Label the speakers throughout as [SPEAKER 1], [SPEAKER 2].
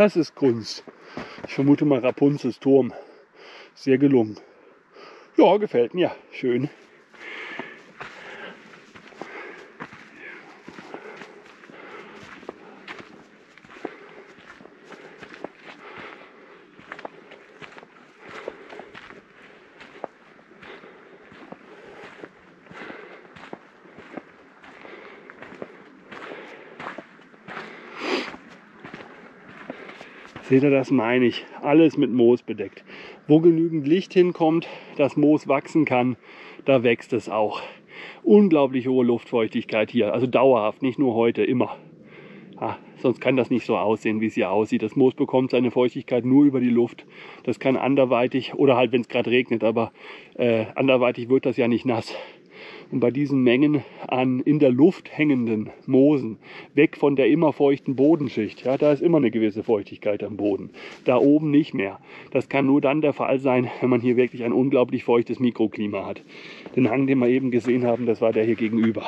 [SPEAKER 1] Das ist Kunst. Ich vermute mal Rapunzels Turm. Sehr gelungen. Ja, gefällt mir. Schön. Seht ihr, das meine ich. Alles mit Moos bedeckt. Wo genügend Licht hinkommt, das Moos wachsen kann, da wächst es auch. Unglaublich hohe Luftfeuchtigkeit hier, also dauerhaft, nicht nur heute, immer. Ja, sonst kann das nicht so aussehen, wie es hier aussieht. Das Moos bekommt seine Feuchtigkeit nur über die Luft. Das kann anderweitig, oder halt wenn es gerade regnet, aber äh, anderweitig wird das ja nicht nass. Und bei diesen Mengen an in der Luft hängenden Moosen, weg von der immer feuchten Bodenschicht, ja, da ist immer eine gewisse Feuchtigkeit am Boden. Da oben nicht mehr. Das kann nur dann der Fall sein, wenn man hier wirklich ein unglaublich feuchtes Mikroklima hat. Den Hang, den wir eben gesehen haben, das war der hier gegenüber.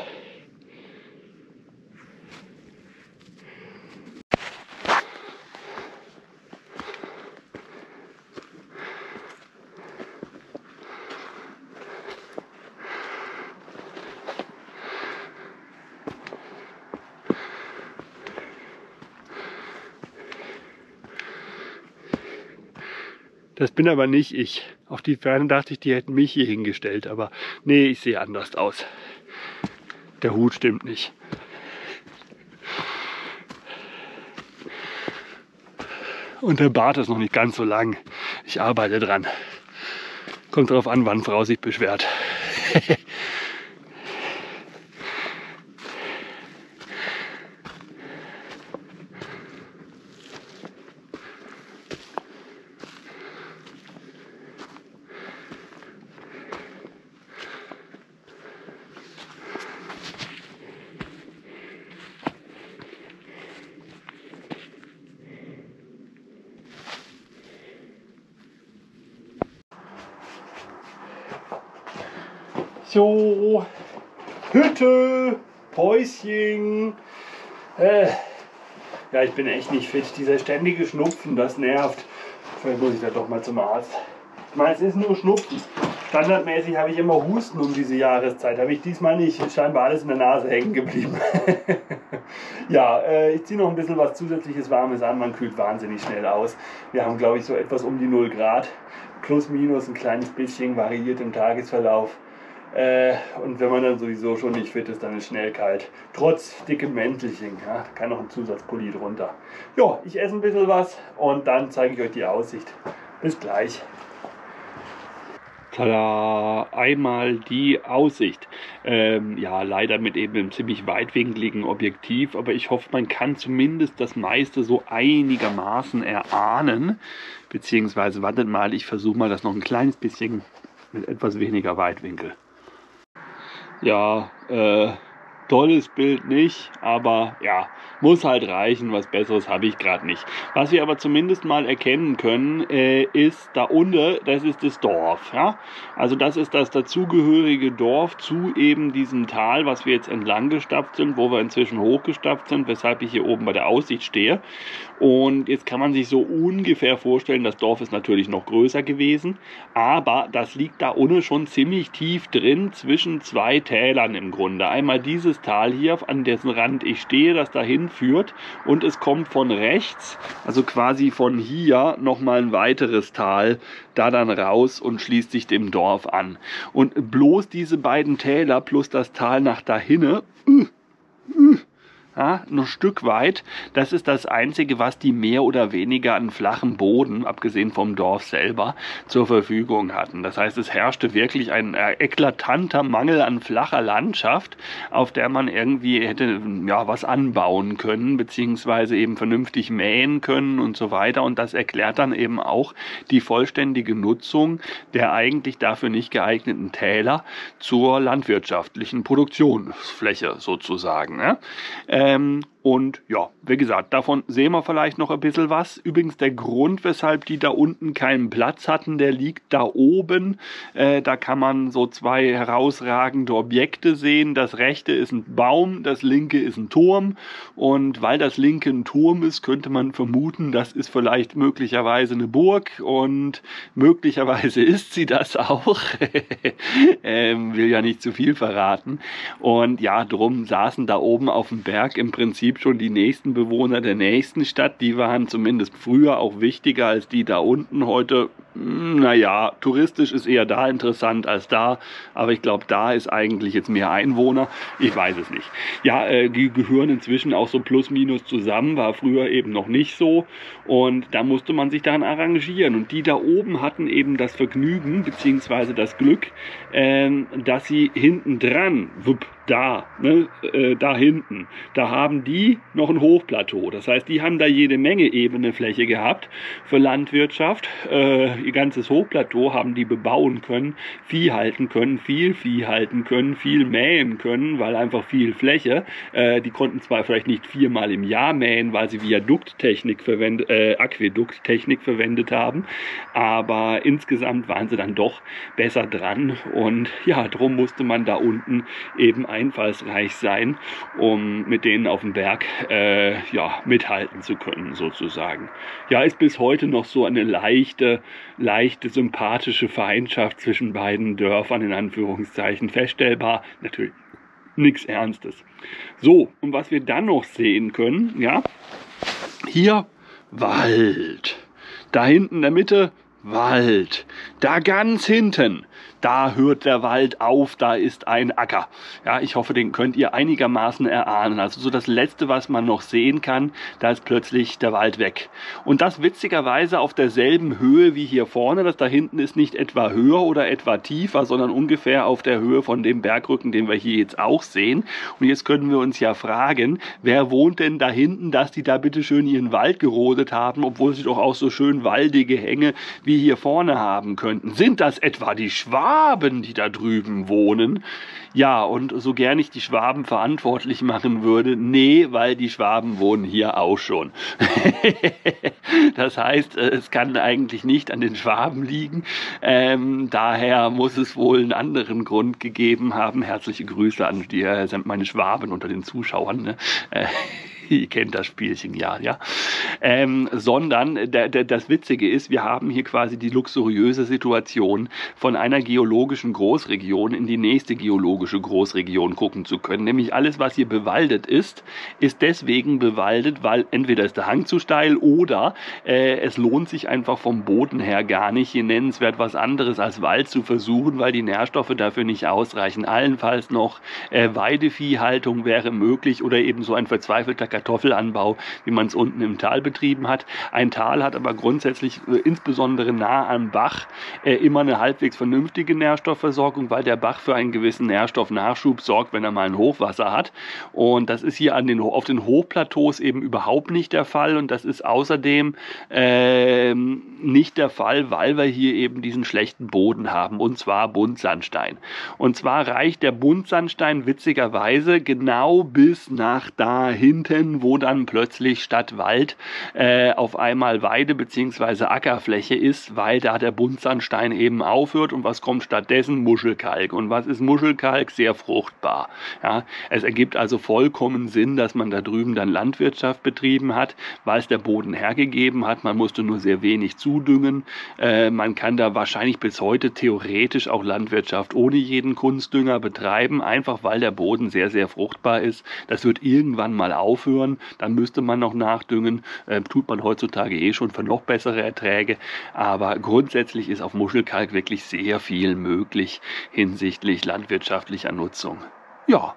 [SPEAKER 1] Das bin aber nicht ich. Auf die Ferne dachte ich, die hätten mich hier hingestellt, aber nee, ich sehe anders aus. Der Hut stimmt nicht. Und der Bart ist noch nicht ganz so lang. Ich arbeite dran. Kommt drauf an, wann Frau sich beschwert. So, Hütte, Päuschen. Äh, ja, ich bin echt nicht fit. Dieser ständige Schnupfen, das nervt. Vielleicht muss ich da doch mal zum Arzt. Ich meine, es ist nur Schnupfen. Standardmäßig habe ich immer Husten um diese Jahreszeit. Habe ich diesmal nicht. Ist scheinbar alles in der Nase hängen geblieben. ja, äh, ich ziehe noch ein bisschen was zusätzliches Warmes an. Man kühlt wahnsinnig schnell aus. Wir haben, glaube ich, so etwas um die 0 Grad. Plus, minus ein kleines bisschen variiert im Tagesverlauf. Äh, und wenn man dann sowieso schon nicht fit ist, dann ist schnell kalt. Trotz dickem Mäntelchen, ja, kann noch ein Zusatzpulli drunter. Ja, ich esse ein bisschen was und dann zeige ich euch die Aussicht. Bis gleich. Tada, einmal die Aussicht. Ähm, ja, leider mit eben einem ziemlich weitwinkligen Objektiv, aber ich hoffe, man kann zumindest das meiste so einigermaßen erahnen. Beziehungsweise, wartet mal, ich versuche mal das noch ein kleines bisschen mit etwas weniger Weitwinkel ja, äh, tolles Bild nicht, aber ja, muss halt reichen, was Besseres habe ich gerade nicht. Was wir aber zumindest mal erkennen können, äh, ist da unten, das ist das Dorf. Ja? Also das ist das dazugehörige Dorf zu eben diesem Tal, was wir jetzt entlang gestapft sind, wo wir inzwischen hochgestapft sind, weshalb ich hier oben bei der Aussicht stehe. Und jetzt kann man sich so ungefähr vorstellen, das Dorf ist natürlich noch größer gewesen, aber das liegt da unten schon ziemlich tief drin zwischen zwei Tälern im Grunde. Einmal dieses Tal hier, an dessen Rand ich stehe, das dahin führt und es kommt von rechts, also quasi von hier nochmal ein weiteres Tal da dann raus und schließt sich dem Dorf an. Und bloß diese beiden Täler plus das Tal nach dahinne, uh, ja, ein Stück weit. Das ist das Einzige, was die mehr oder weniger an flachem Boden, abgesehen vom Dorf selber, zur Verfügung hatten. Das heißt, es herrschte wirklich ein äh, eklatanter Mangel an flacher Landschaft, auf der man irgendwie hätte ja, was anbauen können, beziehungsweise eben vernünftig mähen können und so weiter. Und das erklärt dann eben auch die vollständige Nutzung der eigentlich dafür nicht geeigneten Täler zur landwirtschaftlichen Produktionsfläche sozusagen. Ja. Ähm, Und ja, wie gesagt, davon sehen wir vielleicht noch ein bisschen was. Übrigens der Grund, weshalb die da unten keinen Platz hatten, der liegt da oben. Äh, da kann man so zwei herausragende Objekte sehen. Das rechte ist ein Baum, das linke ist ein Turm. Und weil das linke ein Turm ist, könnte man vermuten, das ist vielleicht möglicherweise eine Burg. Und möglicherweise ist sie das auch. ähm, will ja nicht zu viel verraten. Und ja, drum saßen da oben auf dem Berg im Prinzip Prinzip schon die nächsten Bewohner der nächsten Stadt. Die waren zumindest früher auch wichtiger als die da unten. Heute hm, naja, touristisch ist eher da interessant als da, aber ich glaube, da ist eigentlich jetzt mehr Einwohner. Ich weiß es nicht. Ja, äh, die gehören inzwischen auch so plus minus zusammen, war früher eben noch nicht so und da musste man sich daran arrangieren. Und die da oben hatten eben das Vergnügen beziehungsweise das Glück, äh, dass sie hinten dran, wupp, da, ne, äh, da hinten, da haben die noch ein Hochplateau. Das heißt, die haben da jede Menge ebene Fläche gehabt für Landwirtschaft. Äh, ihr ganzes Hochplateau haben die bebauen können, Vieh halten können, viel Vieh halten können, viel mähen können, weil einfach viel Fläche. Äh, die konnten zwar vielleicht nicht viermal im Jahr mähen, weil sie Viadukttechnik verwendet, äh, Aquädukttechnik verwendet haben, aber insgesamt waren sie dann doch besser dran und ja, drum musste man da unten eben einfallsreich sein, um mit denen auf dem Berg äh, ja, mithalten zu können, sozusagen. Ja, ist bis heute noch so eine leichte, leichte, sympathische Feindschaft zwischen beiden Dörfern in Anführungszeichen feststellbar. Natürlich nichts Ernstes. So, und was wir dann noch sehen können, ja, hier Wald. Da hinten in der Mitte Wald. Da ganz hinten da hört der Wald auf, da ist ein Acker. Ja, ich hoffe, den könnt ihr einigermaßen erahnen. Also so das Letzte, was man noch sehen kann, da ist plötzlich der Wald weg. Und das witzigerweise auf derselben Höhe wie hier vorne. Das da hinten ist nicht etwa höher oder etwa tiefer, sondern ungefähr auf der Höhe von dem Bergrücken, den wir hier jetzt auch sehen. Und jetzt können wir uns ja fragen, wer wohnt denn da hinten, dass die da bitte schön ihren Wald gerodet haben, obwohl sie doch auch so schön waldige Hänge wie hier vorne haben könnten. Sind das etwa die Schwaben? Schwaben, die da drüben wohnen. Ja, und so gern ich die Schwaben verantwortlich machen würde, nee, weil die Schwaben wohnen hier auch schon. das heißt, äh, es kann eigentlich nicht an den Schwaben liegen. Ähm, daher muss es wohl einen anderen Grund gegeben haben. Herzliche Grüße an die, äh, meine Schwaben unter den Zuschauern. Ne? Ihr kennt das Spielchen ja, ja. Ähm, sondern der, der, das Witzige ist, wir haben hier quasi die luxuriöse Situation, von einer geologischen Großregion in die nächste geologische Großregion gucken zu können. Nämlich alles, was hier bewaldet ist, ist deswegen bewaldet, weil entweder ist der Hang zu steil oder äh, es lohnt sich einfach vom Boden her gar nicht, hier nennenswert was anderes als Wald zu versuchen, weil die Nährstoffe dafür nicht ausreichen. Allenfalls noch äh, Weideviehhaltung wäre möglich oder eben so ein verzweifelter Kartoffelanbau, wie man es unten im Tal betrieben hat. Ein Tal hat aber grundsätzlich äh, insbesondere nah am Bach äh, immer eine halbwegs vernünftige Nährstoffversorgung, weil der Bach für einen gewissen Nährstoffnachschub sorgt, wenn er mal ein Hochwasser hat. Und das ist hier an den, auf den Hochplateaus eben überhaupt nicht der Fall. Und das ist außerdem äh, nicht der Fall, weil wir hier eben diesen schlechten Boden haben, und zwar Buntsandstein. Und zwar reicht der Buntsandstein witzigerweise genau bis nach da hinten Gegenden, wo dann plötzlich statt Wald äh, auf einmal Weide bzw. Ackerfläche ist, weil da der Buntsandstein eben aufhört und was kommt stattdessen? Muschelkalk. Und was ist Muschelkalk? Sehr fruchtbar. Ja, es ergibt also vollkommen Sinn, dass man da drüben dann Landwirtschaft betrieben hat, weil es der Boden hergegeben hat. Man musste nur sehr wenig zudüngen. Äh, man kann da wahrscheinlich bis heute theoretisch auch Landwirtschaft ohne jeden Kunstdünger betreiben, einfach weil der Boden sehr, sehr fruchtbar ist. Das wird irgendwann mal aufhören aufhören, dann müsste man noch nachdüngen. Äh, tut man heutzutage eh schon für noch bessere Erträge. Aber grundsätzlich ist auf Muschelkalk wirklich sehr viel möglich hinsichtlich landwirtschaftlicher Nutzung. Ja,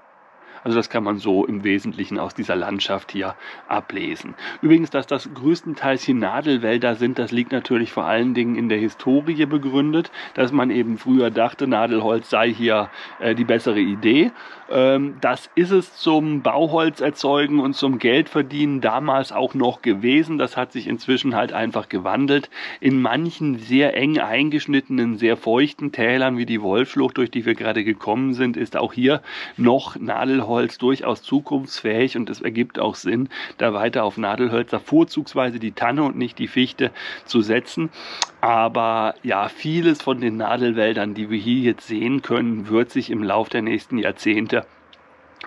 [SPEAKER 1] also das kann man so im Wesentlichen aus dieser Landschaft hier ablesen. Übrigens, dass das größtenteils hier Nadelwälder sind, das liegt natürlich vor allen Dingen in der Historie begründet, dass man eben früher dachte, Nadelholz sei hier äh, die bessere Idee. Ähm, das ist es zum Bauholz erzeugen und zum Geldverdienen damals auch noch gewesen. Das hat sich inzwischen halt einfach gewandelt. In manchen sehr eng eingeschnittenen, sehr feuchten Tälern wie die Wolfschlucht, durch die wir gerade gekommen sind, ist auch hier noch Nadelholz Nadelholz durchaus zukunftsfähig und es ergibt auch Sinn, da weiter auf Nadelhölzer, vorzugsweise die Tanne und nicht die Fichte zu setzen. Aber ja, vieles von den Nadelwäldern, die wir hier jetzt sehen können, wird sich im Laufe der nächsten Jahrzehnte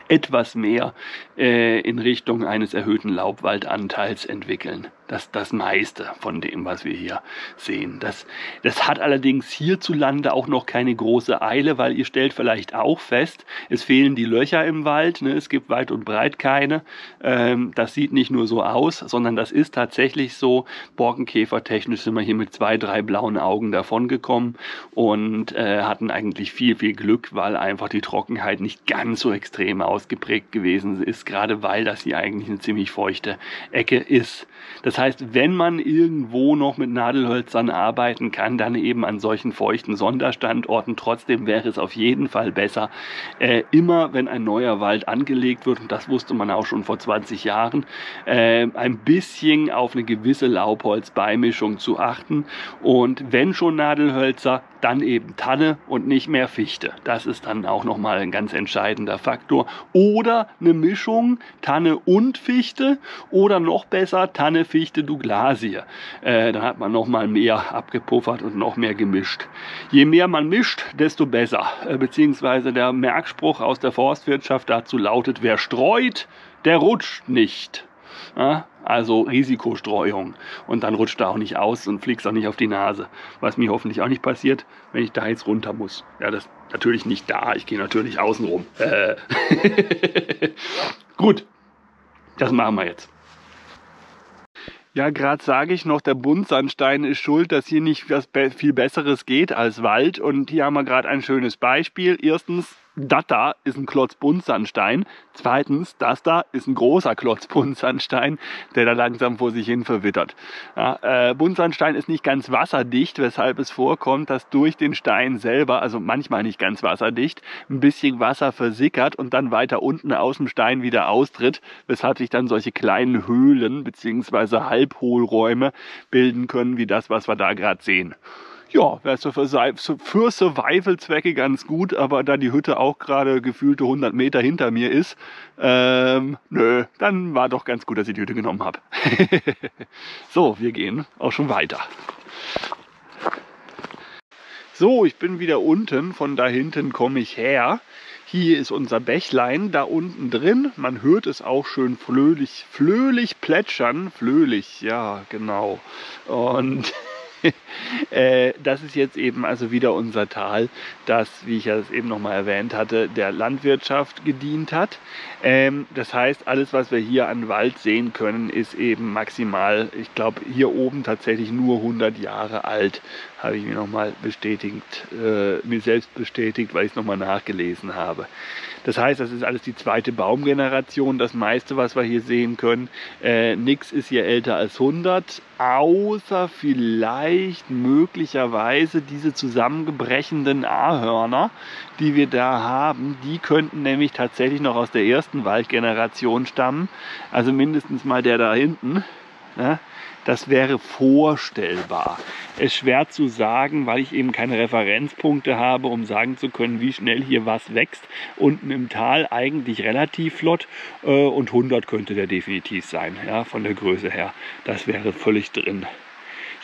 [SPEAKER 1] etwas mehr äh, in Richtung eines erhöhten Laubwaldanteils entwickeln das, das meiste von dem, was wir hier sehen. Das, das hat allerdings hierzulande auch noch keine große Eile, weil ihr stellt vielleicht auch fest, es fehlen die Löcher im Wald, ne? es gibt weit und breit keine. Ähm, das sieht nicht nur so aus, sondern das ist tatsächlich so. Borkenkäfertechnisch sind wir hier mit zwei, drei blauen Augen davongekommen und äh, hatten eigentlich viel, viel Glück, weil einfach die Trockenheit nicht ganz so extrem ausgeprägt gewesen ist, gerade weil das hier eigentlich eine ziemlich feuchte Ecke ist. Das heißt, wenn man irgendwo noch mit Nadelhölzern arbeiten kann, dann eben an solchen feuchten Sonderstandorten. Trotzdem wäre es auf jeden Fall besser, äh, immer wenn ein neuer Wald angelegt wird, und das wusste man auch schon vor 20 Jahren, äh, ein bisschen auf eine gewisse Laubholzbeimischung zu achten. Und wenn schon Nadelhölzer, dann eben Tanne und nicht mehr Fichte. Das ist dann auch nochmal ein ganz entscheidender Faktor. Oder eine Mischung Tanne und Fichte oder noch besser Tanne, Fichte, Douglasie. Äh, dann hat man nochmal mehr abgepuffert und noch mehr gemischt. Je mehr man mischt, desto besser. Äh, beziehungsweise der Merkspruch aus der Forstwirtschaft dazu lautet, wer streut, der rutscht nicht. Also Risikostreuung. Und dann rutscht er auch nicht aus und fliegt auch nicht auf die Nase. Was mir hoffentlich auch nicht passiert, wenn ich da jetzt runter muss. Ja, das natürlich nicht da. Ich gehe natürlich außen rum. Äh. Gut, das machen wir jetzt. Ja, gerade sage ich noch, der Buntsandstein ist schuld, dass hier nicht was viel Besseres geht als Wald. Und hier haben wir gerade ein schönes Beispiel. Erstens das da ist ein Klotz Buntsandstein. Zweitens, das da ist ein großer Klotz Buntsandstein, der da langsam vor sich hin verwittert. Ja, äh, Buntsandstein ist nicht ganz wasserdicht, weshalb es vorkommt, dass durch den Stein selber, also manchmal nicht ganz wasserdicht, ein bisschen Wasser versickert und dann weiter unten aus dem Stein wieder austritt, weshalb sich dann solche kleinen Höhlen bzw. Halbhohlräume bilden können, wie das, was wir da gerade sehen ja, wäre für Survival-Zwecke ganz gut, aber da die Hütte auch gerade gefühlte 100 Meter hinter mir ist, ähm, nö, dann war doch ganz gut, dass ich die Hütte genommen habe. so, wir gehen auch schon weiter. So, ich bin wieder unten, von da hinten komme ich her. Hier ist unser Bächlein da unten drin. Man hört es auch schön flöhlich, flöhlich plätschern. Flöhlich, ja, genau. Und Äh, das ist jetzt eben also wieder unser Tal, das, wie ich ja eben nochmal erwähnt hatte, der Landwirtschaft gedient hat. Ähm, das heißt, alles, was wir hier an Wald sehen können, ist eben maximal, ich glaube, hier oben tatsächlich nur 100 Jahre alt, habe ich mir nochmal bestätigt, äh, mir selbst bestätigt, weil ich es nochmal nachgelesen habe. Das heißt, das ist alles die zweite Baumgeneration. Das meiste, was wir hier sehen können, äh, nichts ist hier älter als 100, außer vielleicht möglicherweise diese zusammengebrechenden Ahörner, die wir da haben. Die könnten nämlich tatsächlich noch aus der ersten Waldgeneration stammen. Also mindestens mal der da hinten. Ne? Das wäre vorstellbar. Es ist schwer zu sagen, weil ich eben keine Referenzpunkte habe, um sagen zu können, wie schnell hier was wächst. Unten im Tal eigentlich relativ flott äh, und 100 könnte der definitiv sein, ja, von der Größe her. Das wäre völlig drin.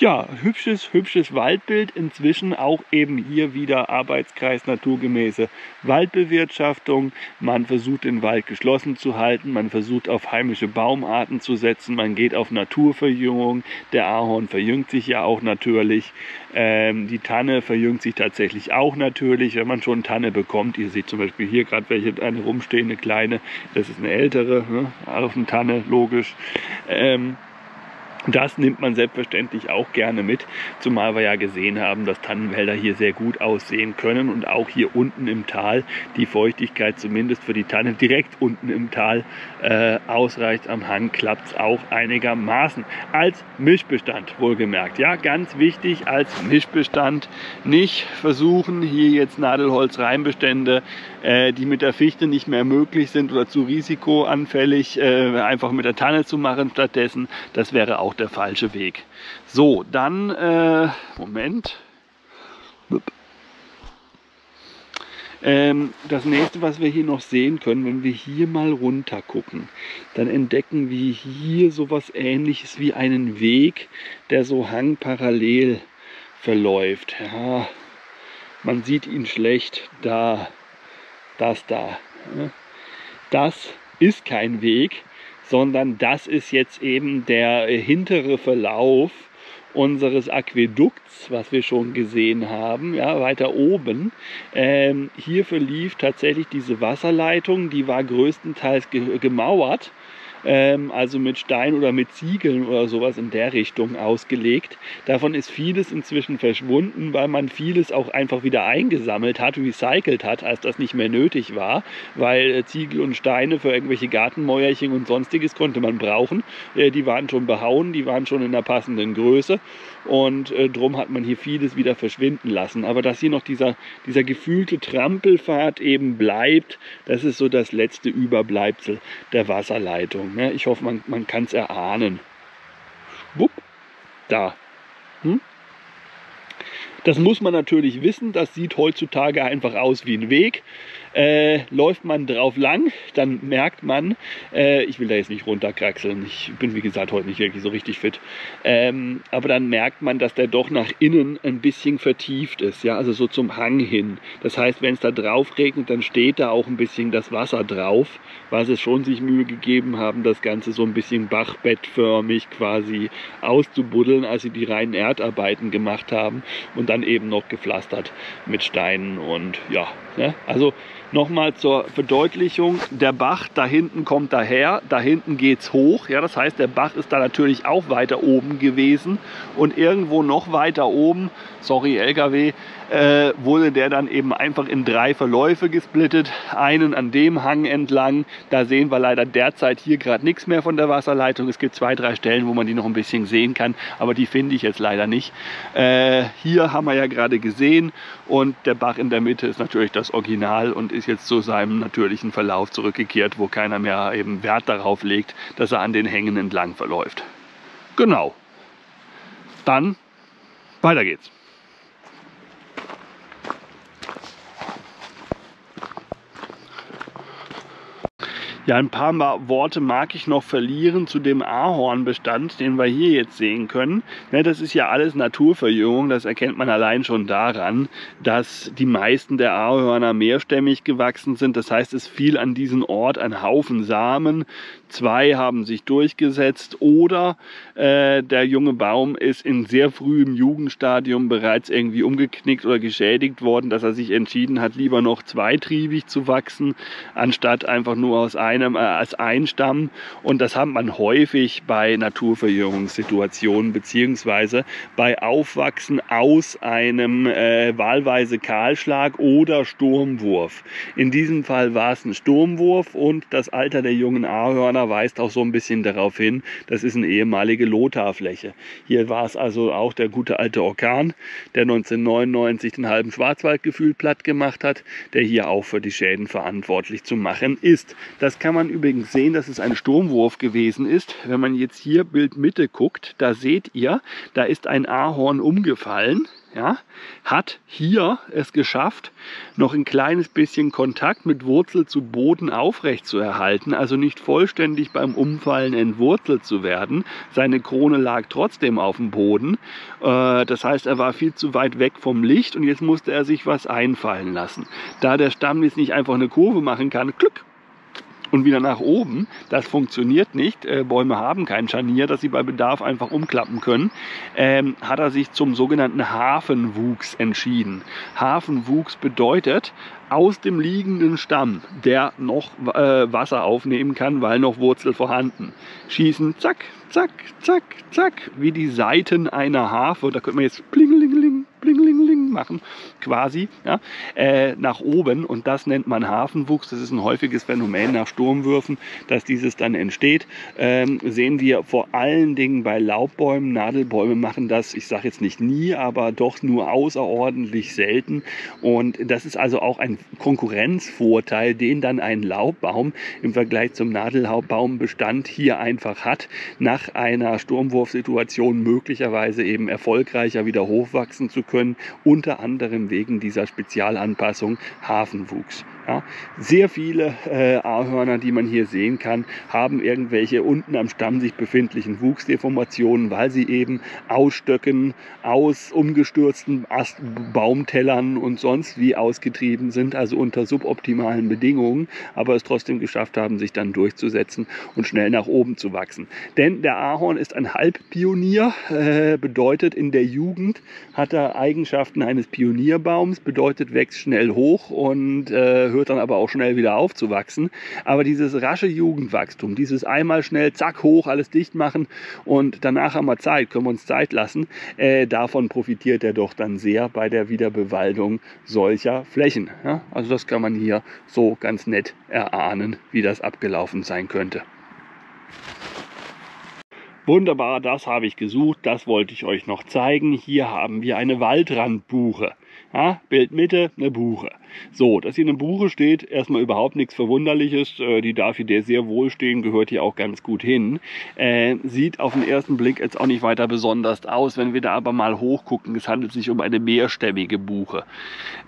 [SPEAKER 1] Ja, hübsches, hübsches Waldbild. Inzwischen auch eben hier wieder Arbeitskreis naturgemäße Waldbewirtschaftung. Man versucht den Wald geschlossen zu halten. Man versucht auf heimische Baumarten zu setzen. Man geht auf Naturverjüngung. Der Ahorn verjüngt sich ja auch natürlich. Ähm, die Tanne verjüngt sich tatsächlich auch natürlich, wenn man schon Tanne bekommt. Ihr seht zum Beispiel hier gerade welche eine rumstehende kleine. Das ist eine ältere, ne? auf eine Tanne, logisch. Ähm, das nimmt man selbstverständlich auch gerne mit, zumal wir ja gesehen haben, dass Tannenwälder hier sehr gut aussehen können und auch hier unten im Tal die Feuchtigkeit zumindest für die Tanne direkt unten im Tal äh, ausreicht. Am Hang klappt es auch einigermaßen. Als Mischbestand wohlgemerkt. Ja, ganz wichtig als Mischbestand. Nicht versuchen, hier jetzt Nadelholz-Reinbestände, äh, die mit der Fichte nicht mehr möglich sind oder zu risikoanfällig, äh, einfach mit der Tanne zu machen stattdessen. Das wäre auch der falsche Weg. So, dann, äh, Moment. Ähm, das nächste, was wir hier noch sehen können, wenn wir hier mal runter gucken, dann entdecken wir hier sowas ähnliches wie einen Weg, der so hangparallel verläuft. Ja, man sieht ihn schlecht. Da, das da. Das ist kein Weg, sondern das ist jetzt eben der hintere Verlauf unseres Aquädukts, was wir schon gesehen haben, ja, weiter oben. Ähm, hier verlief tatsächlich diese Wasserleitung, die war größtenteils ge gemauert ähm, also mit Stein oder mit Ziegeln oder sowas in der Richtung ausgelegt. Davon ist vieles inzwischen verschwunden, weil man vieles auch einfach wieder eingesammelt hat, recycelt hat, als das nicht mehr nötig war, weil äh, Ziegel und Steine für irgendwelche Gartenmäuerchen und sonstiges konnte man brauchen. Äh, die waren schon behauen, die waren schon in der passenden Größe und äh, drum hat man hier vieles wieder verschwinden lassen. Aber dass hier noch dieser, dieser gefühlte Trampelpfad eben bleibt, das ist so das letzte Überbleibsel der Wasserleitung. Ne? Ich hoffe, man, man kann es erahnen. Wupp, da. Hm? Das muss man natürlich wissen, das sieht heutzutage einfach aus wie ein Weg. Äh, läuft man drauf lang, dann merkt man, äh, ich will da jetzt nicht runterkraxeln, ich bin wie gesagt heute nicht wirklich so richtig fit, ähm, aber dann merkt man, dass der doch nach innen ein bisschen vertieft ist, ja, also so zum Hang hin. Das heißt, wenn es da drauf regnet, dann steht da auch ein bisschen das Wasser drauf, weil sie schon sich Mühe gegeben haben, das Ganze so ein bisschen bachbettförmig quasi auszubuddeln, als sie die reinen Erdarbeiten gemacht haben und dann eben noch gepflastert mit Steinen und ja, ne? also Nochmal zur Verdeutlichung, der Bach da hinten kommt daher, da hinten geht es hoch. Ja, das heißt, der Bach ist da natürlich auch weiter oben gewesen. Und irgendwo noch weiter oben, sorry LKW, äh, wurde der dann eben einfach in drei Verläufe gesplittet. Einen an dem Hang entlang. Da sehen wir leider derzeit hier gerade nichts mehr von der Wasserleitung. Es gibt zwei, drei Stellen, wo man die noch ein bisschen sehen kann, aber die finde ich jetzt leider nicht. Äh, hier haben wir ja gerade gesehen und der Bach in der Mitte ist natürlich das Original und ist jetzt zu seinem natürlichen Verlauf zurückgekehrt, wo keiner mehr eben Wert darauf legt, dass er an den Hängen entlang verläuft. Genau. Dann weiter geht's. Ja, ein paar Worte mag ich noch verlieren zu dem Ahornbestand, den wir hier jetzt sehen können. Ja, das ist ja alles Naturverjüngung, das erkennt man allein schon daran, dass die meisten der Ahorner mehrstämmig gewachsen sind. Das heißt, es fiel an diesen Ort ein Haufen Samen. Zwei haben sich durchgesetzt oder äh, der junge Baum ist in sehr frühem Jugendstadium bereits irgendwie umgeknickt oder geschädigt worden, dass er sich entschieden hat, lieber noch zweitriebig zu wachsen, anstatt einfach nur aus einem äh, als Einstamm und das hat man häufig bei Naturverjüngungssituationen beziehungsweise bei Aufwachsen aus einem äh, wahlweise Kahlschlag oder Sturmwurf. In diesem Fall war es ein Sturmwurf und das Alter der jungen Weist auch so ein bisschen darauf hin, das ist eine ehemalige Lotharfläche. Hier war es also auch der gute alte Orkan, der 1999 den halben Schwarzwald gefühlt platt gemacht hat, der hier auch für die Schäden verantwortlich zu machen ist. Das kann man übrigens sehen, dass es ein Sturmwurf gewesen ist. Wenn man jetzt hier Bildmitte guckt, da seht ihr, da ist ein Ahorn umgefallen. Ja, hat hier es geschafft, noch ein kleines bisschen Kontakt mit Wurzel zu Boden aufrecht zu erhalten, also nicht vollständig beim Umfallen entwurzelt zu werden. Seine Krone lag trotzdem auf dem Boden. Äh, das heißt, er war viel zu weit weg vom Licht und jetzt musste er sich was einfallen lassen. Da der Stamm jetzt nicht einfach eine Kurve machen kann, Glück, und wieder nach oben. Das funktioniert nicht. Äh, Bäume haben kein Scharnier, das sie bei Bedarf einfach umklappen können. Ähm, hat er sich zum sogenannten Hafenwuchs entschieden. Hafenwuchs bedeutet, aus dem liegenden Stamm, der noch äh, Wasser aufnehmen kann, weil noch Wurzel vorhanden. Schießen, zack, zack, zack, zack, wie die Seiten einer Harfe. Da könnte man jetzt blingelingeling machen, quasi, ja, äh, nach oben. Und das nennt man Hafenwuchs. Das ist ein häufiges Phänomen nach Sturmwürfen, dass dieses dann entsteht. Ähm, sehen wir vor allen Dingen bei Laubbäumen. Nadelbäume machen das, ich sage jetzt nicht nie, aber doch nur außerordentlich selten. Und das ist also auch ein Konkurrenzvorteil, den dann ein Laubbaum im Vergleich zum Nadelbaumbestand hier einfach hat, nach einer Sturmwurfsituation möglicherweise eben erfolgreicher wieder hochwachsen zu können und unter anderem wegen dieser Spezialanpassung Hafenwuchs. Ja, sehr viele äh, Ahorner, die man hier sehen kann, haben irgendwelche unten am Stamm sich befindlichen Wuchsdeformationen, weil sie eben ausstöcken, aus umgestürzten Ast Baumtellern und sonst wie ausgetrieben sind, also unter suboptimalen Bedingungen, aber es trotzdem geschafft haben, sich dann durchzusetzen und schnell nach oben zu wachsen. Denn der Ahorn ist ein Halbpionier, äh, bedeutet in der Jugend hat er Eigenschaften eines Pionierbaums, bedeutet wächst schnell hoch und äh, hört dann aber auch schnell wieder aufzuwachsen. Aber dieses rasche Jugendwachstum, dieses einmal schnell zack hoch, alles dicht machen und danach haben wir Zeit, können wir uns Zeit lassen, äh, davon profitiert er doch dann sehr bei der Wiederbewaldung solcher Flächen. Ja? Also das kann man hier so ganz nett erahnen, wie das abgelaufen sein könnte. Wunderbar, das habe ich gesucht, das wollte ich euch noch zeigen. Hier haben wir eine Waldrandbuche. Ja, Bildmitte, eine Buche. So, dass hier eine Buche steht, erstmal überhaupt nichts Verwunderliches. Äh, die darf hier sehr wohl stehen, gehört hier auch ganz gut hin. Äh, sieht auf den ersten Blick jetzt auch nicht weiter besonders aus. Wenn wir da aber mal hochgucken, es handelt sich um eine mehrstämmige Buche.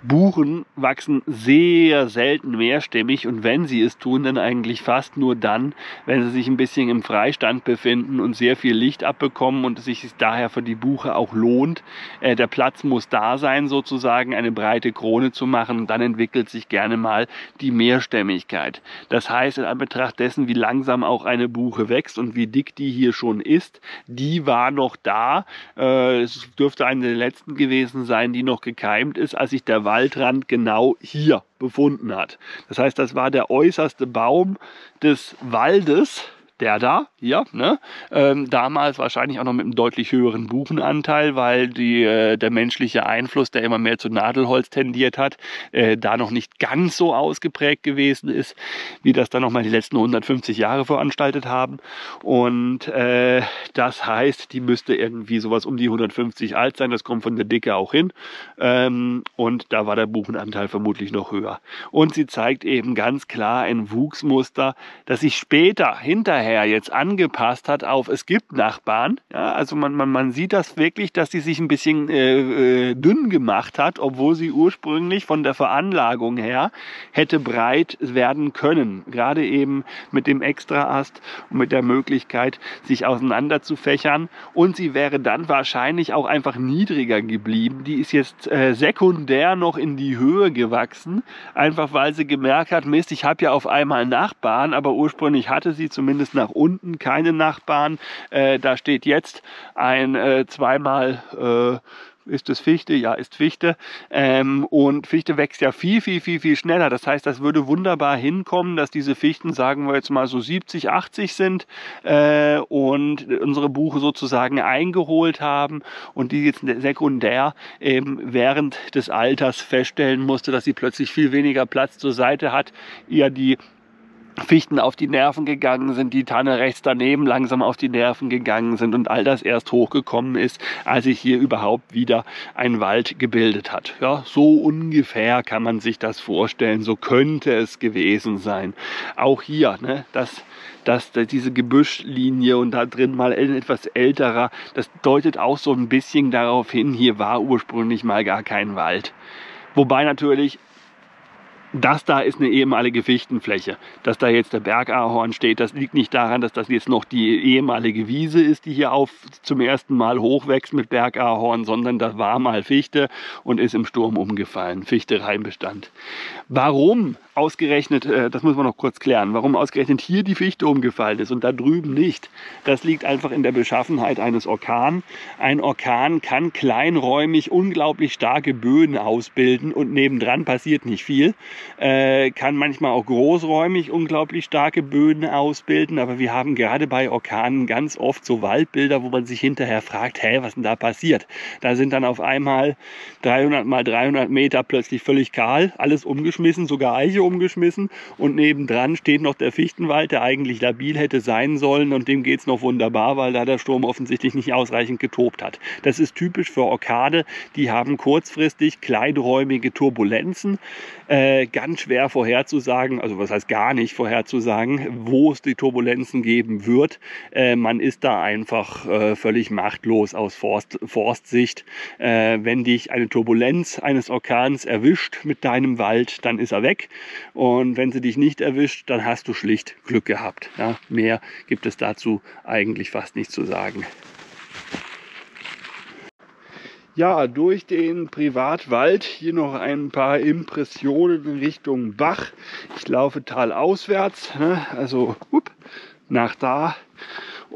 [SPEAKER 1] Buchen wachsen sehr selten mehrstämmig und wenn sie es tun, dann eigentlich fast nur dann, wenn sie sich ein bisschen im Freistand befinden und sehr viel Licht abbekommen und es sich daher für die Buche auch lohnt. Äh, der Platz muss da sein, sozusagen eine breite Krone zu machen dann entwickelt sich gerne mal die Mehrstämmigkeit. Das heißt, in Anbetracht dessen, wie langsam auch eine Buche wächst und wie dick die hier schon ist, die war noch da. Äh, es dürfte eine der letzten gewesen sein, die noch gekeimt ist, als sich der Waldrand genau hier befunden hat. Das heißt, das war der äußerste Baum des Waldes der da, hier, ne? Ähm, damals wahrscheinlich auch noch mit einem deutlich höheren Buchenanteil, weil die, äh, der menschliche Einfluss, der immer mehr zu Nadelholz tendiert hat, äh, da noch nicht ganz so ausgeprägt gewesen ist, wie das dann nochmal die letzten 150 Jahre veranstaltet haben. Und äh, das heißt, die müsste irgendwie sowas um die 150 alt sein, das kommt von der Dicke auch hin. Ähm, und da war der Buchenanteil vermutlich noch höher. Und sie zeigt eben ganz klar ein Wuchsmuster, das sich später hinterher daher jetzt angepasst hat auf, es gibt Nachbarn. Ja, also man, man, man sieht das wirklich, dass sie sich ein bisschen äh, äh, dünn gemacht hat, obwohl sie ursprünglich von der Veranlagung her hätte breit werden können. Gerade eben mit dem Extraast und mit der Möglichkeit, sich auseinander zu fächern. Und sie wäre dann wahrscheinlich auch einfach niedriger geblieben. Die ist jetzt äh, sekundär noch in die Höhe gewachsen, einfach weil sie gemerkt hat, Mist, ich habe ja auf einmal Nachbarn, aber ursprünglich hatte sie zumindest nach unten, keine Nachbarn. Äh, da steht jetzt ein äh, zweimal äh, ist es Fichte? Ja, ist Fichte. Ähm, und Fichte wächst ja viel, viel, viel, viel schneller. Das heißt, das würde wunderbar hinkommen, dass diese Fichten, sagen wir jetzt mal so 70, 80 sind äh, und unsere Buche sozusagen eingeholt haben und die jetzt sekundär eben während des Alters feststellen musste, dass sie plötzlich viel weniger Platz zur Seite hat, ihr die Fichten auf die Nerven gegangen sind, die Tanne rechts daneben langsam auf die Nerven gegangen sind und all das erst hochgekommen ist, als sich hier überhaupt wieder ein Wald gebildet hat. Ja, so ungefähr kann man sich das vorstellen, so könnte es gewesen sein. Auch hier, ne, das dass diese Gebüschlinie und da drin mal etwas älterer, das deutet auch so ein bisschen darauf hin, hier war ursprünglich mal gar kein Wald. Wobei natürlich das da ist eine ehemalige Fichtenfläche. Dass da jetzt der Bergahorn steht, das liegt nicht daran, dass das jetzt noch die ehemalige Wiese ist, die hier auf zum ersten Mal hochwächst mit Bergahorn, sondern das war mal Fichte und ist im Sturm umgefallen. Fichte-Reimbestand. Warum ausgerechnet, äh, das muss man noch kurz klären, warum ausgerechnet hier die Fichte umgefallen ist und da drüben nicht, das liegt einfach in der Beschaffenheit eines Orkan. Ein Orkan kann kleinräumig unglaublich starke Böen ausbilden und nebendran passiert nicht viel. Äh, kann manchmal auch großräumig unglaublich starke Böden ausbilden, aber wir haben gerade bei Orkanen ganz oft so Waldbilder, wo man sich hinterher fragt, hä, was denn da passiert? Da sind dann auf einmal 300 mal 300 Meter plötzlich völlig kahl, alles umgeschmissen, sogar Eiche umgeschmissen und nebendran steht noch der Fichtenwald, der eigentlich labil hätte sein sollen und dem geht es noch wunderbar, weil da der Sturm offensichtlich nicht ausreichend getobt hat. Das ist typisch für Orkade, die haben kurzfristig kleinräumige Turbulenzen, äh, ganz schwer vorherzusagen, also was heißt gar nicht vorherzusagen, wo es die Turbulenzen geben wird. Äh, man ist da einfach äh, völlig machtlos aus Forst, Forstsicht. Äh, wenn dich eine Turbulenz eines Orkans erwischt mit deinem Wald, dann ist er weg. Und wenn sie dich nicht erwischt, dann hast du schlicht Glück gehabt. Ja, mehr gibt es dazu eigentlich fast nicht zu sagen. Ja, durch den Privatwald hier noch ein paar Impressionen in Richtung Bach. Ich laufe talauswärts, ne? also up, nach da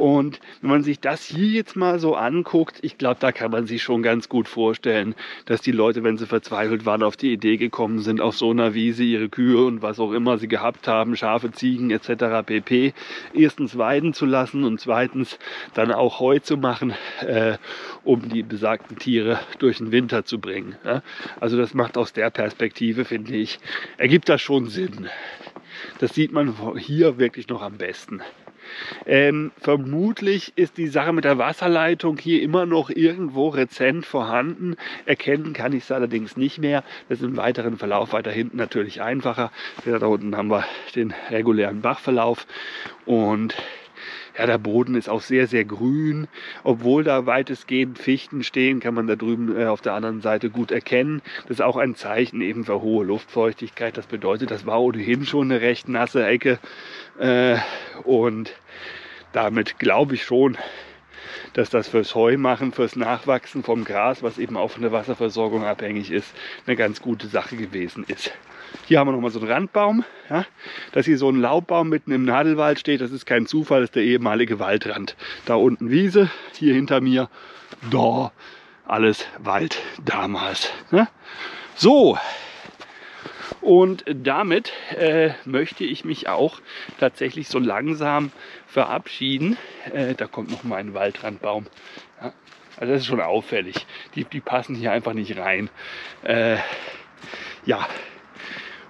[SPEAKER 1] und wenn man sich das hier jetzt mal so anguckt, ich glaube, da kann man sich schon ganz gut vorstellen, dass die Leute, wenn sie verzweifelt waren, auf die Idee gekommen sind, auf so einer Wiese ihre Kühe und was auch immer sie gehabt haben, Schafe, Ziegen etc. pp. erstens weiden zu lassen und zweitens dann auch Heu zu machen, äh, um die besagten Tiere durch den Winter zu bringen. Ja? Also das macht aus der Perspektive, finde ich, ergibt das schon Sinn. Das sieht man hier wirklich noch am besten. Ähm, vermutlich ist die Sache mit der Wasserleitung hier immer noch irgendwo rezent vorhanden. Erkennen kann ich es allerdings nicht mehr. Das ist im weiteren Verlauf weiter hinten natürlich einfacher. Da unten haben wir den regulären Bachverlauf und ja, der Boden ist auch sehr, sehr grün. Obwohl da weitestgehend Fichten stehen, kann man da drüben äh, auf der anderen Seite gut erkennen. Das ist auch ein Zeichen eben für hohe Luftfeuchtigkeit. Das bedeutet, das war ohnehin schon eine recht nasse Ecke. Äh, und damit glaube ich schon, dass das fürs Heu machen, fürs Nachwachsen vom Gras, was eben auch von der Wasserversorgung abhängig ist, eine ganz gute Sache gewesen ist. Hier haben wir nochmal so einen Randbaum. Ja. Dass hier so ein Laubbaum mitten im Nadelwald steht, das ist kein Zufall, das ist der ehemalige Waldrand. Da unten Wiese, hier hinter mir, da alles Wald damals. Ja. So, und damit äh, möchte ich mich auch tatsächlich so langsam verabschieden. Äh, da kommt noch mal ein Waldrandbaum. Ja. Also das ist schon auffällig. Die, die passen hier einfach nicht rein. Äh, ja,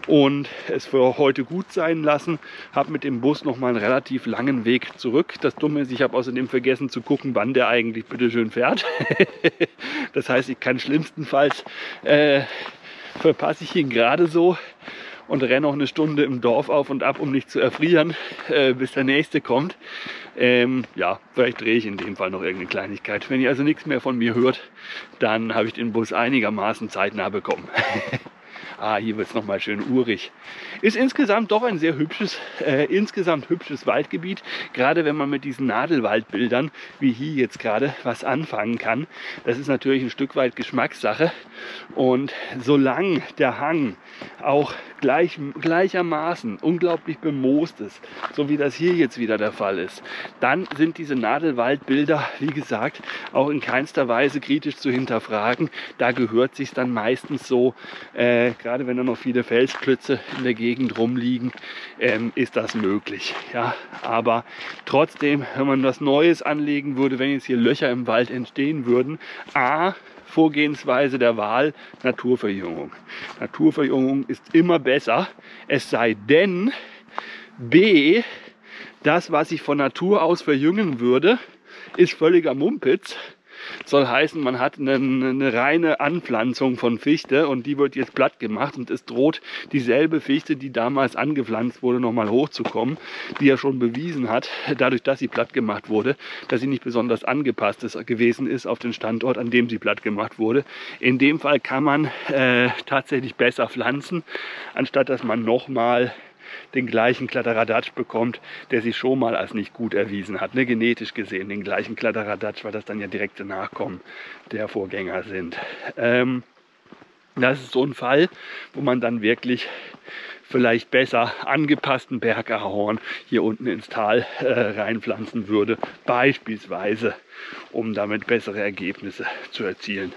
[SPEAKER 1] und es für heute gut sein lassen. Habe mit dem Bus noch mal einen relativ langen Weg zurück. Das Dumme ist, ich habe außerdem vergessen zu gucken, wann der eigentlich bitte schön fährt. das heißt, ich kann schlimmstenfalls äh, verpasse ich ihn gerade so und renne noch eine Stunde im Dorf auf und ab, um nicht zu erfrieren, äh, bis der nächste kommt. Ähm, ja, vielleicht drehe ich in dem Fall noch irgendeine Kleinigkeit. Wenn ihr also nichts mehr von mir hört, dann habe ich den Bus einigermaßen zeitnah bekommen. Ah, hier wird es nochmal schön urig. Ist insgesamt doch ein sehr hübsches, äh, insgesamt hübsches Waldgebiet. Gerade wenn man mit diesen Nadelwaldbildern, wie hier jetzt gerade, was anfangen kann. Das ist natürlich ein Stück weit Geschmackssache. Und solange der Hang auch gleich, gleichermaßen unglaublich bemoost ist, so wie das hier jetzt wieder der Fall ist, dann sind diese Nadelwaldbilder, wie gesagt, auch in keinster Weise kritisch zu hinterfragen. Da gehört sich dann meistens so, äh, gerade wenn da noch viele Felsklötze in der Gegend rumliegen, ähm, ist das möglich. Ja, aber trotzdem, wenn man was Neues anlegen würde, wenn jetzt hier Löcher im Wald entstehen würden, a Vorgehensweise der Wahl Naturverjüngung. Naturverjüngung ist immer besser, es sei denn, b, das, was ich von Natur aus verjüngen würde, ist völliger Mumpitz soll heißen, man hat eine, eine reine Anpflanzung von Fichte und die wird jetzt platt gemacht und es droht dieselbe Fichte, die damals angepflanzt wurde, nochmal hochzukommen, die ja schon bewiesen hat, dadurch, dass sie platt gemacht wurde, dass sie nicht besonders angepasst ist, gewesen ist auf den Standort, an dem sie platt gemacht wurde. In dem Fall kann man äh, tatsächlich besser pflanzen, anstatt dass man nochmal den gleichen Kladderadatsch bekommt, der sich schon mal als nicht gut erwiesen hat. Ne? Genetisch gesehen den gleichen Kladderadatsch, weil das dann ja direkte Nachkommen der Vorgänger sind. Ähm, das ist so ein Fall, wo man dann wirklich vielleicht besser angepassten Bergahorn hier unten ins Tal äh, reinpflanzen würde, beispielsweise, um damit bessere Ergebnisse zu erzielen.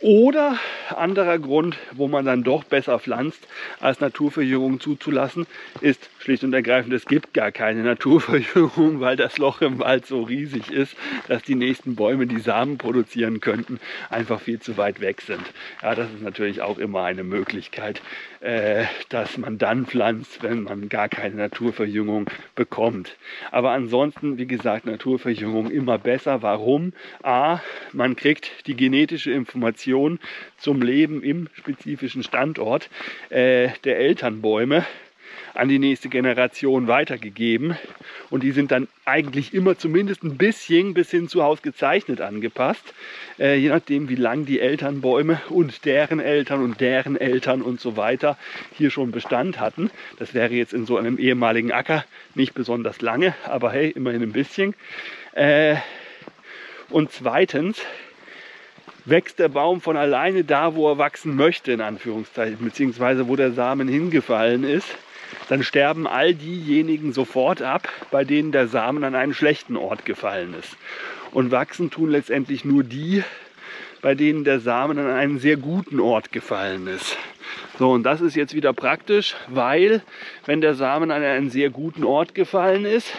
[SPEAKER 1] Oder anderer Grund, wo man dann doch besser pflanzt, als Naturverjüngung zuzulassen, ist schlicht und ergreifend, es gibt gar keine Naturverjüngung, weil das Loch im Wald so riesig ist, dass die nächsten Bäume, die Samen produzieren könnten, einfach viel zu weit weg sind. Ja, das ist natürlich auch immer eine Möglichkeit, äh, dass man dann pflanzt, wenn man gar keine Naturverjüngung bekommt. Aber ansonsten, wie gesagt, Naturverjüngung immer besser. Warum? A, man kriegt die genetische Information Information zum Leben im spezifischen Standort äh, der Elternbäume an die nächste Generation weitergegeben. Und die sind dann eigentlich immer zumindest ein bisschen bis hin zu Haus gezeichnet angepasst. Äh, je nachdem, wie lang die Elternbäume und deren Eltern und deren Eltern und so weiter hier schon Bestand hatten. Das wäre jetzt in so einem ehemaligen Acker nicht besonders lange, aber hey, immerhin ein bisschen. Äh, und zweitens, wächst der Baum von alleine da, wo er wachsen möchte, in Anführungszeichen, beziehungsweise wo der Samen hingefallen ist dann sterben all diejenigen sofort ab, bei denen der Samen an einen schlechten Ort gefallen ist. Und wachsen tun letztendlich nur die, bei denen der Samen an einen sehr guten Ort gefallen ist. So, und das ist jetzt wieder praktisch, weil wenn der Samen an einen sehr guten Ort gefallen ist,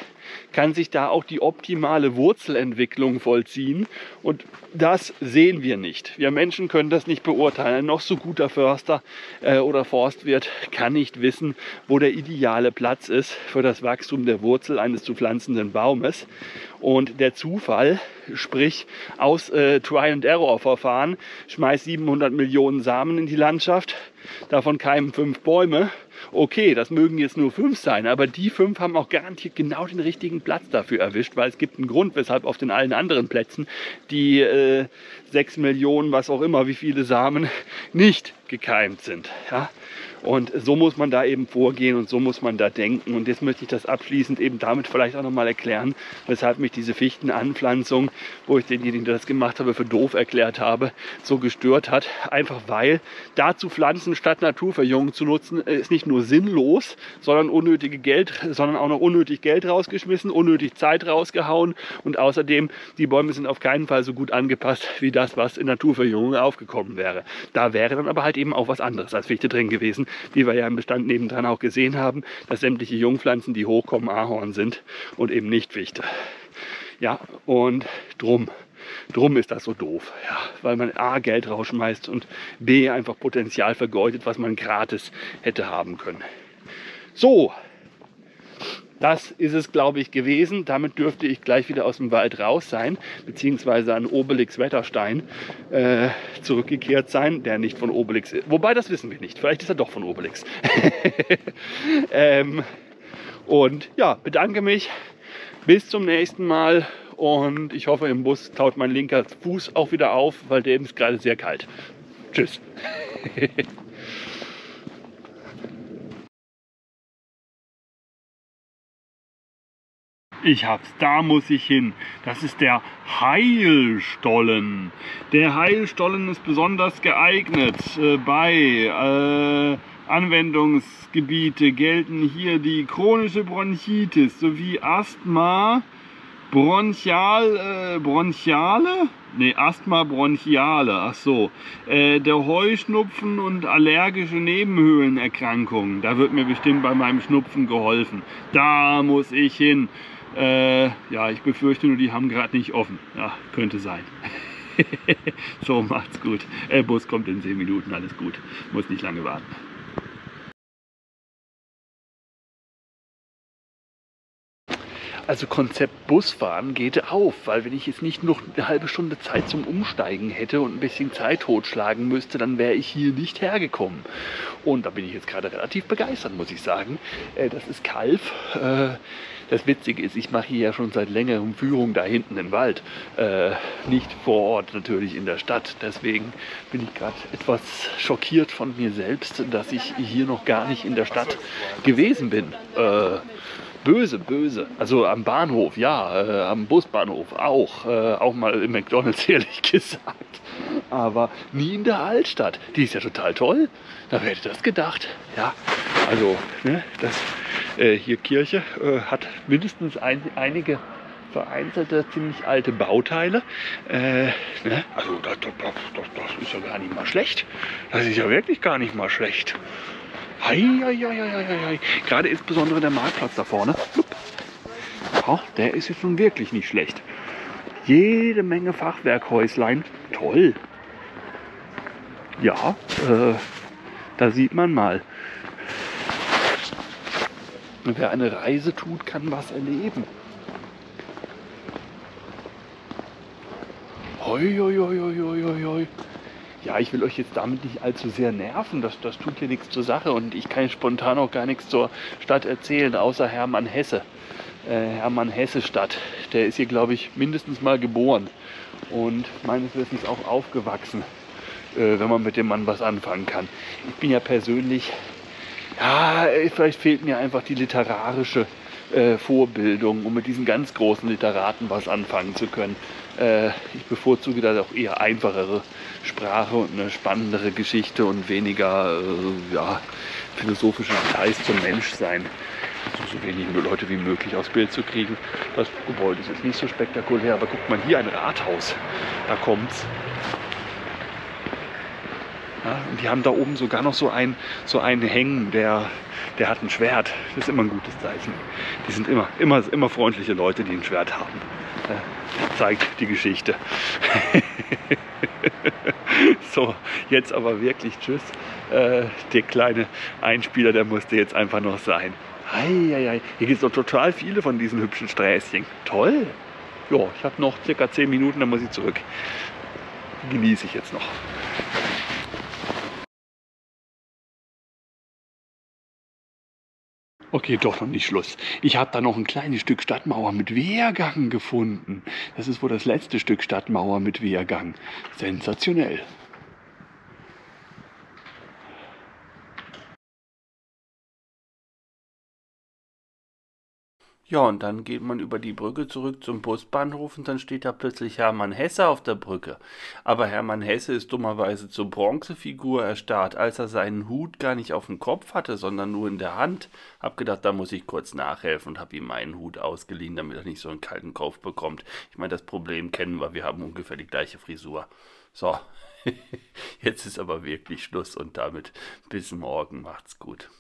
[SPEAKER 1] kann sich da auch die optimale Wurzelentwicklung vollziehen. Und das sehen wir nicht. Wir Menschen können das nicht beurteilen. Ein noch so guter Förster äh, oder Forstwirt kann nicht wissen, wo der ideale Platz ist für das Wachstum der Wurzel eines zu pflanzenden Baumes. Und der Zufall, sprich aus äh, Try-and-Error-Verfahren, schmeißt 700 Millionen Samen in die Landschaft, davon keimen fünf Bäume okay, das mögen jetzt nur fünf sein, aber die fünf haben auch garantiert genau den richtigen Platz dafür erwischt, weil es gibt einen Grund, weshalb auf den allen anderen Plätzen die äh, sechs Millionen, was auch immer, wie viele Samen nicht gekeimt sind. Ja? Und so muss man da eben vorgehen und so muss man da denken. Und jetzt möchte ich das abschließend eben damit vielleicht auch nochmal erklären, weshalb mich diese Fichtenanpflanzung, wo ich denjenigen, der das gemacht habe, für doof erklärt habe, so gestört hat. Einfach weil da zu pflanzen statt Naturverjüngung zu nutzen, ist nicht nur sinnlos, sondern unnötige Geld, sondern auch noch unnötig Geld rausgeschmissen, unnötig Zeit rausgehauen und außerdem die Bäume sind auf keinen Fall so gut angepasst wie das, was in Naturverjüngung aufgekommen wäre. Da wäre dann aber halt eben auch was anderes als Fichte drin gewesen wie wir ja im Bestand nebendran auch gesehen haben, dass sämtliche Jungpflanzen, die hochkommen, Ahorn sind und eben nicht Fichte. Ja, und drum, drum ist das so doof, ja, weil man A, Geld rausschmeißt und B, einfach Potenzial vergeudet, was man gratis hätte haben können. So, das ist es, glaube ich, gewesen. Damit dürfte ich gleich wieder aus dem Wald raus sein, beziehungsweise an Obelix Wetterstein äh, zurückgekehrt sein, der nicht von Obelix ist. Wobei, das wissen wir nicht. Vielleicht ist er doch von Obelix. ähm, und ja, bedanke mich. Bis zum nächsten Mal. Und ich hoffe, im Bus taut mein linker Fuß auch wieder auf, weil der ist gerade sehr kalt. Tschüss. Ich hab's, da muss ich hin. Das ist der Heilstollen. Der Heilstollen ist besonders geeignet. Äh, bei äh, Anwendungsgebiete gelten hier die chronische Bronchitis sowie Asthma, Bronchial, äh, Bronchiale? Nee, Asthma bronchiale, ach so. Äh, der Heuschnupfen und allergische Nebenhöhlenerkrankungen. Da wird mir bestimmt bei meinem Schnupfen geholfen. Da muss ich hin. Äh, ja, ich befürchte nur, die haben gerade nicht offen. Ja, könnte sein. so, macht's gut. Der Bus kommt in 10 Minuten, alles gut. Muss nicht lange warten. Also Konzept Busfahren geht auf, weil wenn ich jetzt nicht noch eine halbe Stunde Zeit zum Umsteigen hätte und ein bisschen Zeit totschlagen müsste, dann wäre ich hier nicht hergekommen. Und da bin ich jetzt gerade relativ begeistert, muss ich sagen. Äh, das ist Kalf. Äh, das Witzige ist, ich mache hier ja schon seit längerem Führung da hinten im Wald. Äh, nicht vor Ort, natürlich in der Stadt. Deswegen bin ich gerade etwas schockiert von mir selbst, dass ich hier noch gar nicht in der Stadt gewesen bin. Böse, böse. Also am Bahnhof, ja, äh, am Busbahnhof auch. Äh, auch mal im McDonalds, ehrlich gesagt. Aber nie in der Altstadt. Die ist ja total toll. Da hätte das gedacht. Ja, also, ne, das äh, hier Kirche äh, hat mindestens ein, einige vereinzelte, ziemlich alte Bauteile. Äh, ne? Also das, das, das, das, ist ja gar nicht mal schlecht. Das ist ja wirklich gar nicht mal schlecht. Hei, hei, hei, hei. Gerade insbesondere der Marktplatz da vorne. Ja, der ist jetzt nun wirklich nicht schlecht. Jede Menge Fachwerkhäuslein. Toll. Ja, äh, da sieht man mal. Wer eine Reise tut, kann was erleben. Hoi, hoi, hoi, hoi, hoi, hoi. Ja, ich will euch jetzt damit nicht allzu sehr nerven. Das, das tut hier nichts zur Sache und ich kann spontan auch gar nichts zur Stadt erzählen, außer Hermann Hesse. Äh, Hermann Hesse Stadt. Der ist hier, glaube ich, mindestens mal geboren und meines Wissens auch aufgewachsen, äh, wenn man mit dem Mann was anfangen kann. Ich bin ja persönlich, ja, vielleicht fehlt mir einfach die literarische äh, Vorbildung, um mit diesen ganz großen Literaten was anfangen zu können. Äh, ich bevorzuge da auch eher einfachere Sprache und eine spannendere Geschichte und weniger äh, ja, philosophische Details zum Menschsein. Also so wenig Leute wie möglich aufs Bild zu kriegen. Das Gebäude ist jetzt nicht so spektakulär, aber guckt mal hier ein Rathaus. Da kommt's. Ja, und die haben da oben sogar noch so einen, so einen hängen, der, der hat ein Schwert. Das ist immer ein gutes Zeichen. Die sind immer, immer, immer freundliche Leute, die ein Schwert haben. Zeigt die Geschichte. so, jetzt aber wirklich Tschüss. Äh, der kleine Einspieler, der musste jetzt einfach noch sein. Eieiei, hier gibt es doch total viele von diesen hübschen Sträßchen. Toll. Ja, ich habe noch circa 10 Minuten, dann muss ich zurück. Genieße ich jetzt noch. Okay, doch noch nicht Schluss. Ich habe da noch ein kleines Stück Stadtmauer mit Wehrgang gefunden. Das ist wohl das letzte Stück Stadtmauer mit Wehrgang. Sensationell. Ja, und dann geht man über die Brücke zurück zum Busbahnhof und dann steht da plötzlich Hermann Hesse auf der Brücke. Aber Hermann Hesse ist dummerweise zur Bronzefigur erstarrt, als er seinen Hut gar nicht auf dem Kopf hatte, sondern nur in der Hand. Hab gedacht, da muss ich kurz nachhelfen und hab ihm meinen Hut ausgeliehen, damit er nicht so einen kalten Kopf bekommt. Ich meine, das Problem kennen wir, wir haben ungefähr die gleiche Frisur. So, jetzt ist aber wirklich Schluss und damit bis morgen. Macht's gut.